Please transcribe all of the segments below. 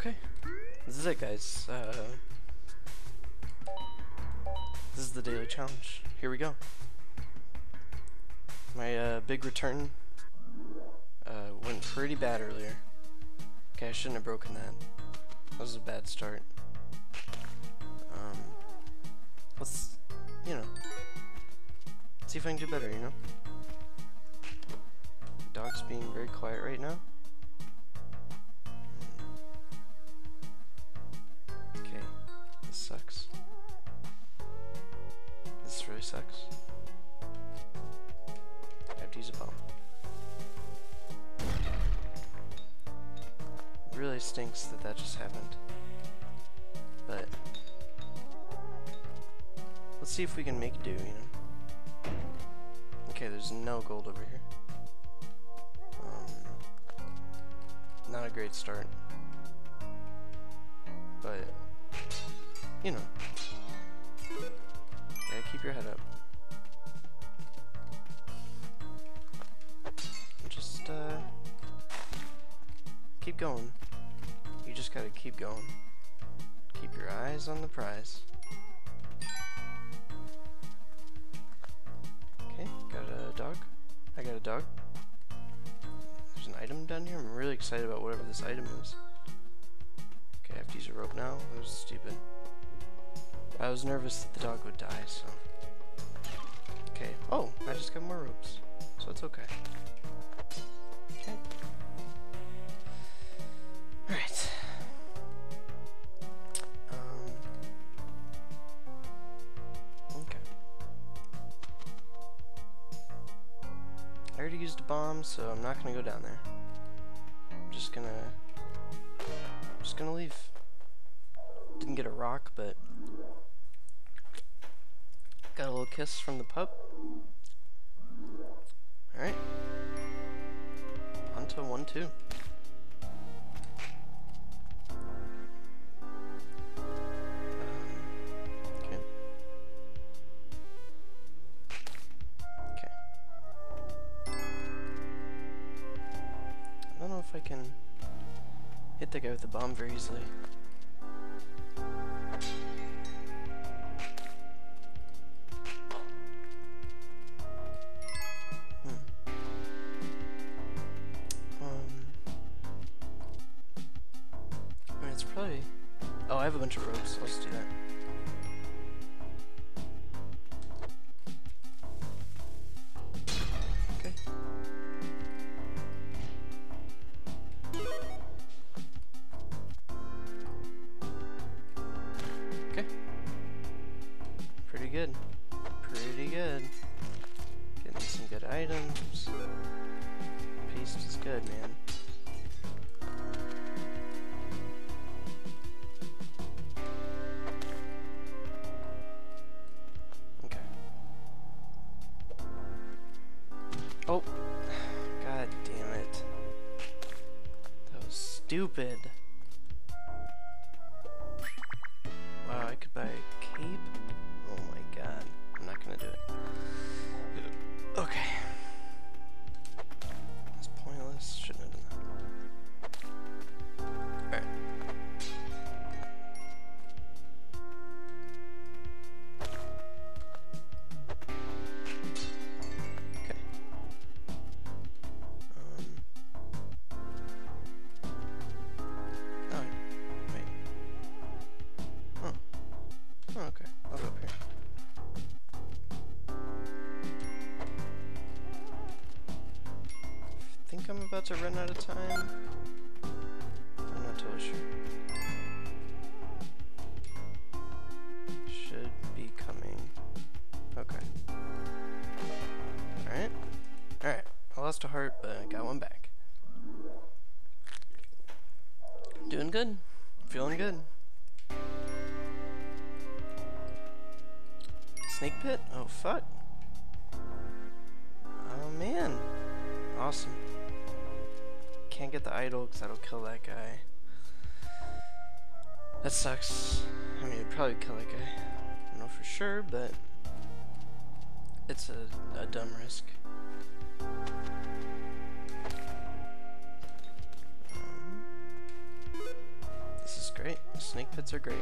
Okay, this is it guys. Uh, this is the daily challenge. Here we go. My uh, big return uh, went pretty bad earlier. Okay, I shouldn't have broken that. That was a bad start. Um, let's, you know, see if I can do better, you know? Dog's being very quiet right now. Sucks. This really sucks. I have to use a bomb. Really stinks that that just happened. But let's see if we can make do, you know. Okay, there's no gold over here. Um, not a great start. But you know. Keep your head up. Just uh keep going. You just gotta keep going. Keep your eyes on the prize. Okay, got a dog. I got a dog. There's an item down here. I'm really excited about whatever this item is. Okay, I have to use a rope now. That was stupid. I was nervous that the dog would die, so. Okay. Oh, I just got more ropes. So it's okay. Okay. Alright. Um. Okay. I already used a bomb, so I'm not gonna go down there. I'm just gonna. just gonna leave. Didn't get a rock, but. Got a little kiss from the pup. Alright. On to 1 2. Um, okay. Okay. I don't know if I can hit the guy with the bomb very easily. Stupid. About to run out of time. I'm not totally sure. Should be coming. Okay. Alright. Alright. I lost a heart, but I got one back. Doing good. Feeling good. Snake pit? Oh, fuck. Oh, man. Awesome. Can't get the idol because that'll kill that guy. That sucks. I mean, it'd probably kill that guy. I don't know for sure, but it's a, a dumb risk. Um, pits are great.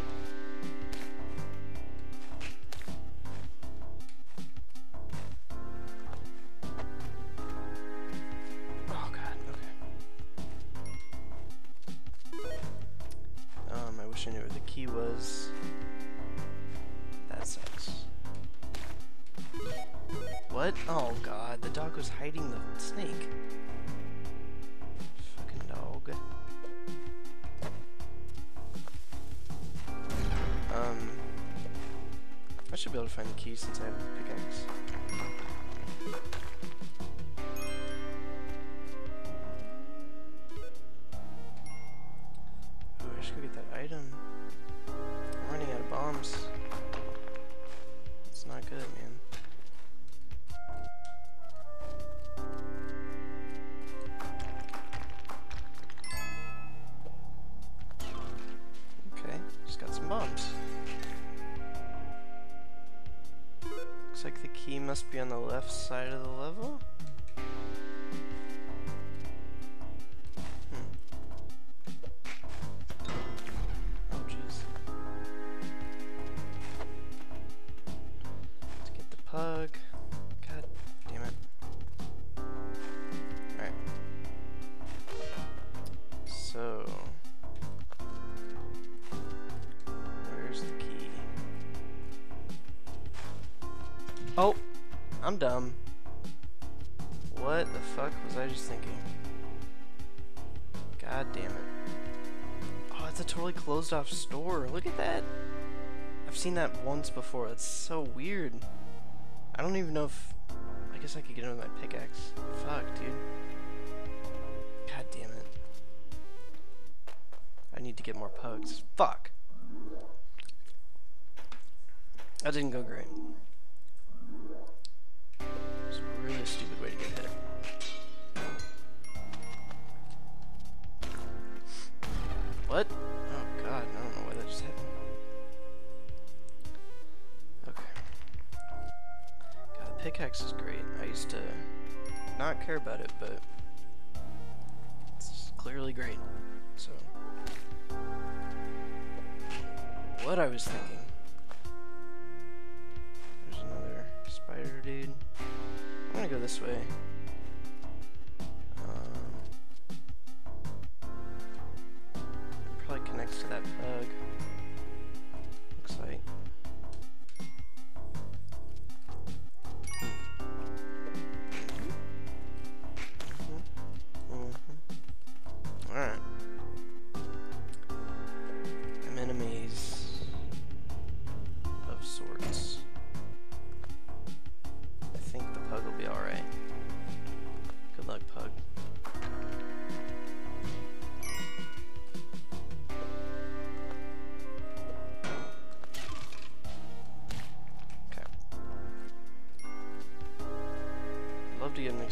What? Oh god, the dog was hiding the snake. Fucking dog. Um, I should be able to find the key since I have must be on the left side of the level. I'm dumb. What the fuck was I just thinking? God damn it. Oh, it's a totally closed off store. Look at that. I've seen that once before. That's so weird. I don't even know if... I guess I could get in with my pickaxe. Fuck, dude. God damn it. I need to get more pugs. Fuck. That didn't go great. Really stupid way to get hit. What? Oh god, I don't know why that just happened. Okay. God, the pickaxe is great. I used to not care about it, but it's clearly great. So, what I was thinking. There's another spider dude. I'm gonna go this way. Um, probably connects to that pug.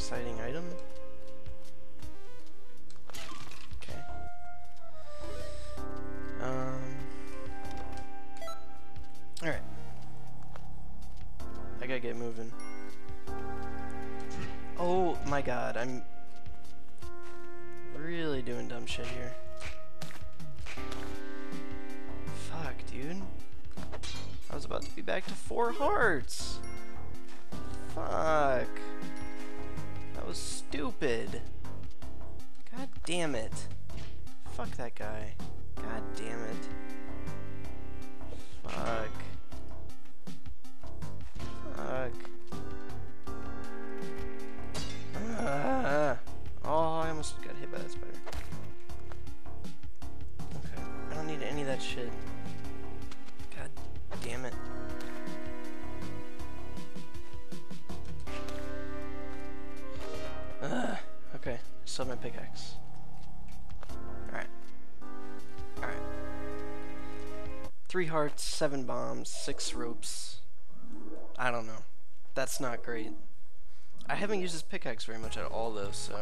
Exciting item. Okay. Um. Alright. I gotta get moving. Oh my god, I'm really doing dumb shit here. Fuck, dude. I was about to be back to four hearts. Fuck. Stupid. God damn it. Fuck that guy. God damn it. Three hearts, seven bombs, six ropes. I don't know. That's not great. I haven't used this pickaxe very much at all though, so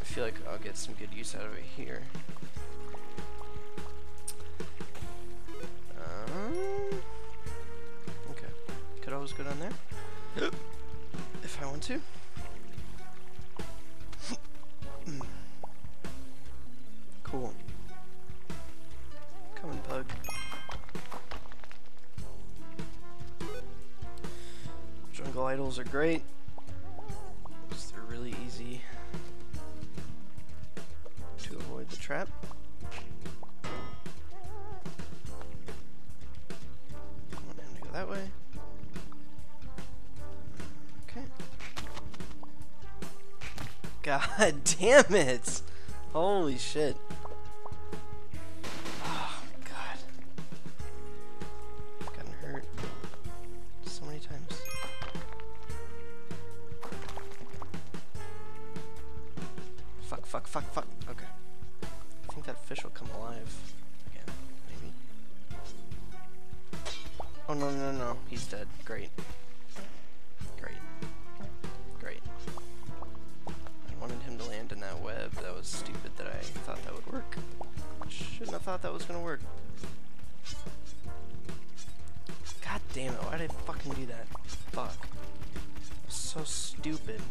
I feel like I'll get some good use out of it here. Um, okay. Could always go down there. if I want to. cool. Come on, idols are great. They're really easy to avoid the trap. That way. Okay. God damn it! Holy shit. Fuck, fuck, fuck. Okay. I think that fish will come alive again, maybe. Oh no, no, no, he's dead. Great. Great. Great. I wanted him to land in that web. That was stupid that I thought that would work. Shouldn't have thought that was gonna work. God damn it, why did I fucking do that? Fuck. So stupid.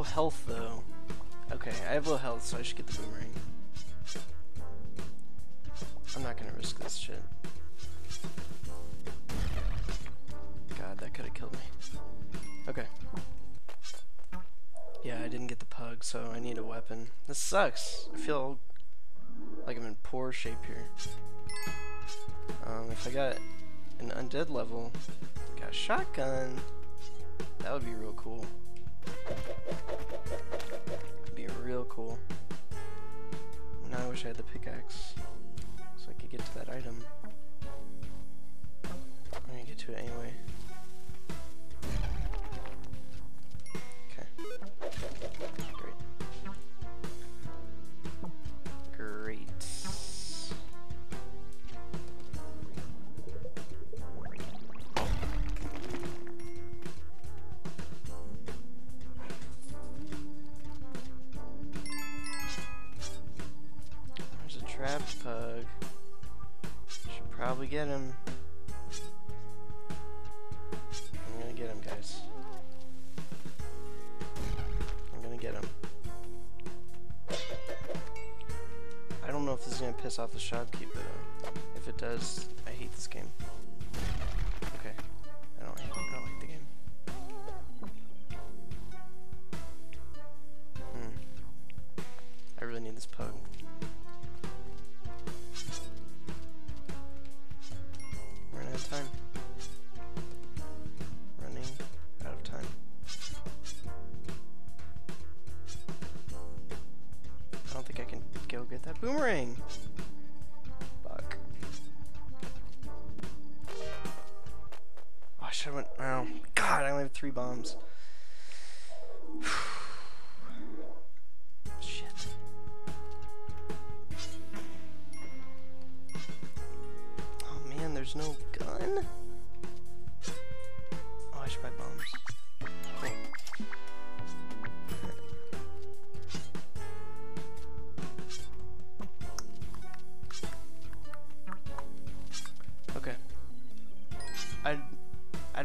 Low health though. Okay, I have low health, so I should get the boomerang. I'm not gonna risk this shit. God, that could have killed me. Okay. Yeah, I didn't get the pug, so I need a weapon. This sucks. I feel like I'm in poor shape here. Um, if I got an undead level, got a shotgun, that would be real cool. Be real cool. Now I wish I had the pickaxe, so I could get to that item. Get him. I'm gonna get him, guys. I'm gonna get him. I don't know if this is gonna piss off the shopkeeper though. If it does, I hate this game. Boomerang. Fuck. Oh, I should have went. Oh, God, I only have three bombs.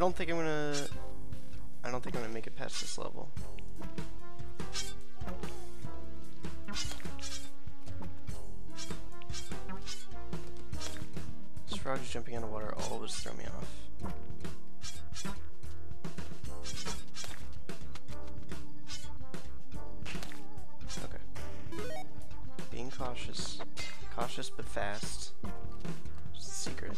Don't think I'm gonna I don't think I'm gonna make it past this level. Frogs jumping in the water always throw me off. Okay. Being cautious. Cautious but fast. Secret.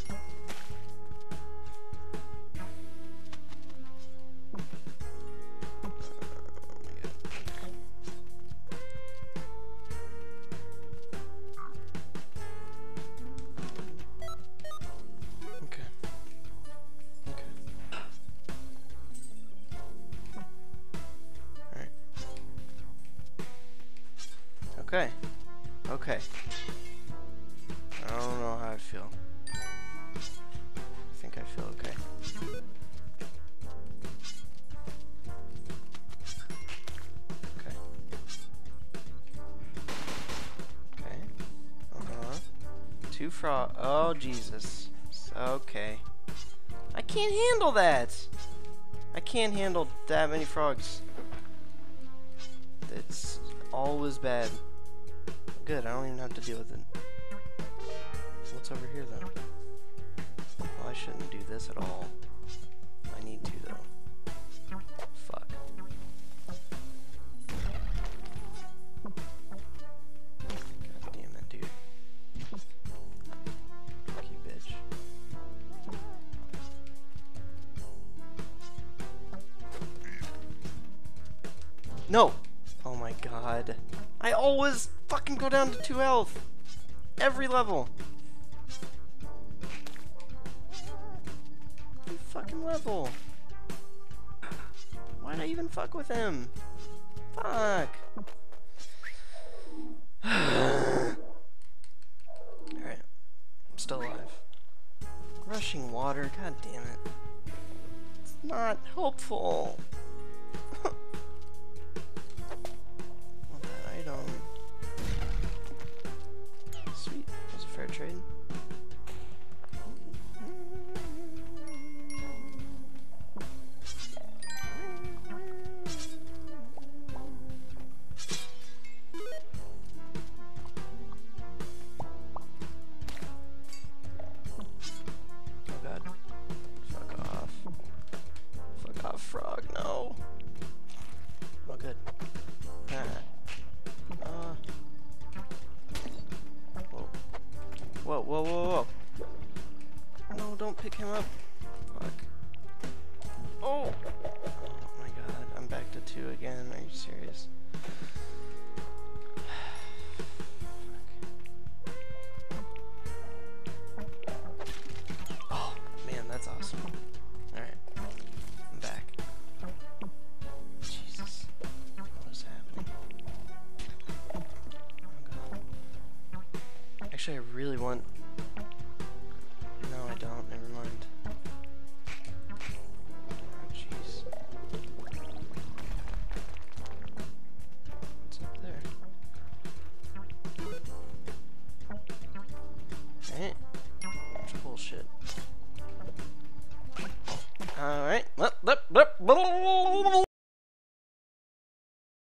Two frog. Oh, Jesus. Okay. I can't handle that! I can't handle that many frogs. It's always bad. Good, I don't even have to deal with it. What's over here, though? Well, I shouldn't do this at all. No! Oh my god. I always fucking go down to 2 health. Every level. Every fucking level. Why'd I even fuck with him? Fuck. Alright. I'm still alive. Rushing water, god damn it. It's not helpful.